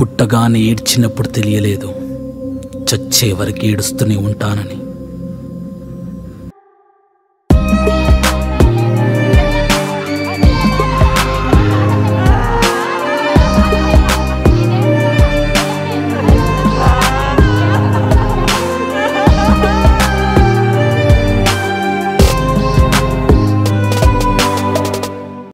పుట్టగానే ఏడ్చినప్పుడు తెలియలేదు. చచ్చే వరకు ఏడుస్తూనే ఉంటానని.